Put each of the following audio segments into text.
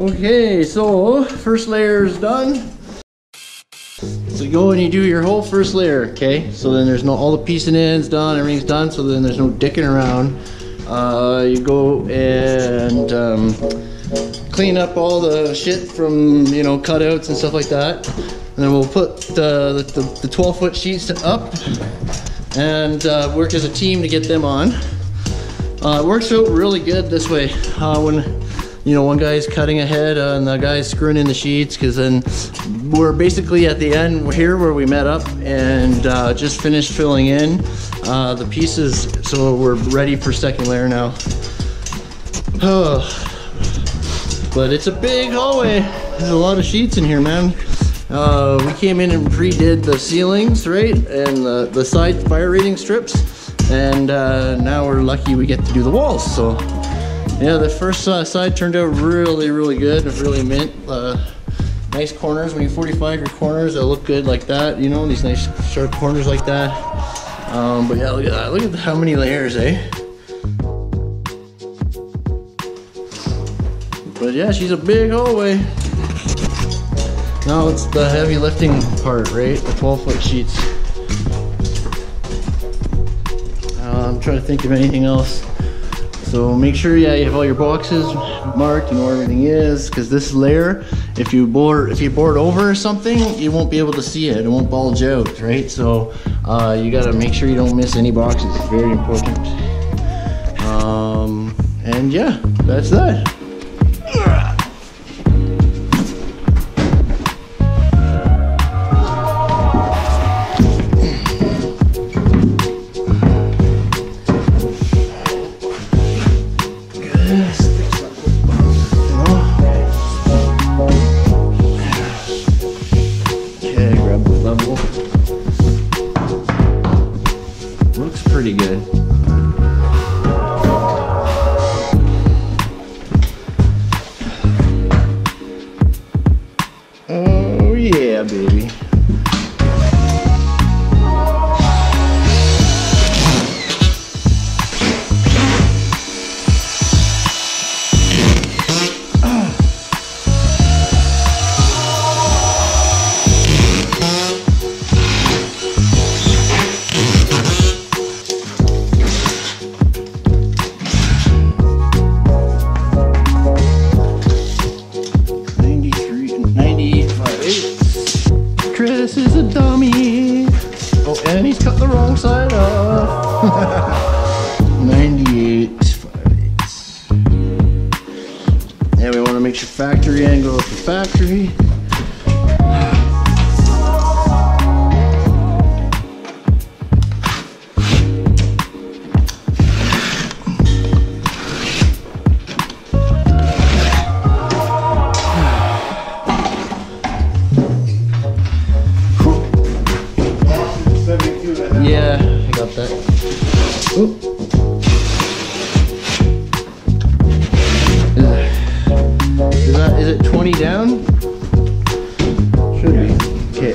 Okay, so first layer is done. So you go and you do your whole first layer, okay? So then there's no, all the piecing in's done, everything's done, so then there's no dicking around. Uh, you go and um, clean up all the shit from, you know, cutouts and stuff like that. And then we'll put the, the, the 12 foot sheets up and uh, work as a team to get them on. Uh, it works out really good this way. Uh, when you know, one guy's cutting ahead uh, and the guy's screwing in the sheets because then we're basically at the end here where we met up and uh, just finished filling in uh, the pieces so we're ready for second layer now. But it's a big hallway. There's a lot of sheets in here, man. Uh, we came in and pre-did the ceilings, right? And the, the side fire rating strips. And uh, now we're lucky we get to do the walls. So yeah, the first uh, side turned out really, really good. Really mint. Uh, nice corners. When you 45 your corners, they look good like that. You know, these nice sharp corners like that. Um, but yeah, look at that. Look at how many layers, eh? But yeah, she's a big hallway. Now it's the heavy lifting part, right? The 12 foot sheets. Uh, I'm trying to think of anything else. So make sure yeah, you have all your boxes marked, know where everything is, because this layer, if you bore if you it over something, you won't be able to see it. It won't bulge out, right? So uh, you gotta make sure you don't miss any boxes. It's very important. Um, and yeah, that's that. Looks pretty good. Yeah, we want to make sure factory angle is the factory. Yeah, I got that. Oop. It 20 down? Should be. Okay.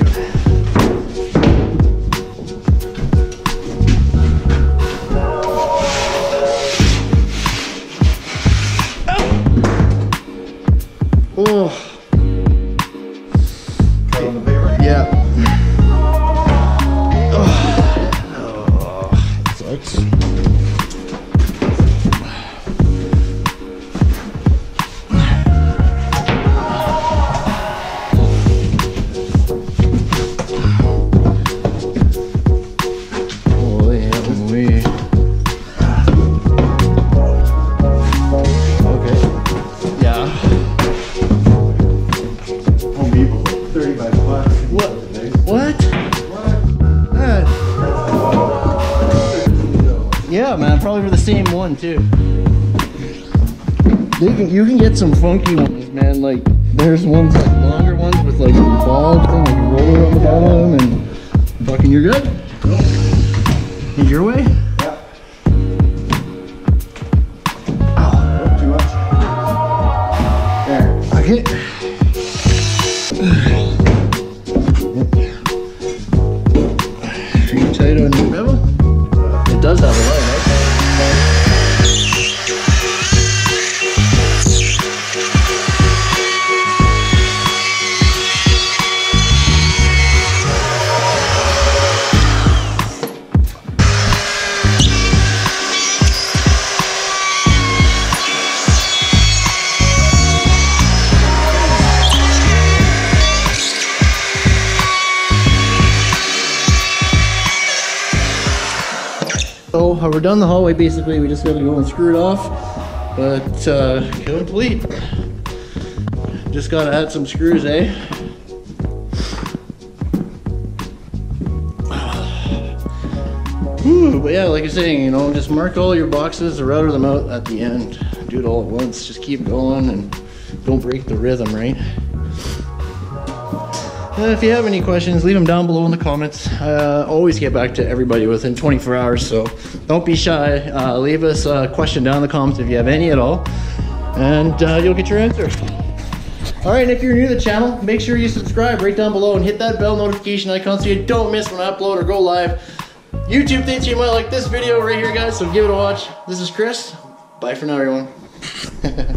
Oh. Yeah. Oh. Sucks. Thirty by. What? What? Ah. Yeah, man, probably for the same one too. They can, you can get some funky ones, man. Like there's ones like longer ones with like a ball thing, like roller on the bottom, and fucking you're good. Need your way? Are you tight on? It does have a line, we're done the hallway basically. We just gotta go and screw it off. But uh, complete. Just gotta add some screws, eh? But yeah, like I'm saying, you know, just mark all your boxes, router them out at the end. Do it all at once. Just keep going and don't break the rhythm, right? Uh, if you have any questions, leave them down below in the comments. Uh, always get back to everybody within 24 hours, so don't be shy. Uh, leave us a question down in the comments if you have any at all, and uh, you'll get your answer. All right, and if you're new to the channel, make sure you subscribe right down below and hit that bell notification icon so you don't miss when I upload or go live. YouTube thinks you might like this video right here, guys, so give it a watch. This is Chris. Bye for now, everyone.